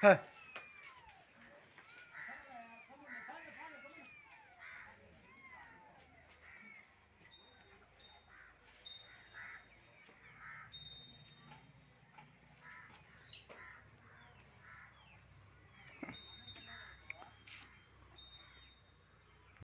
嗨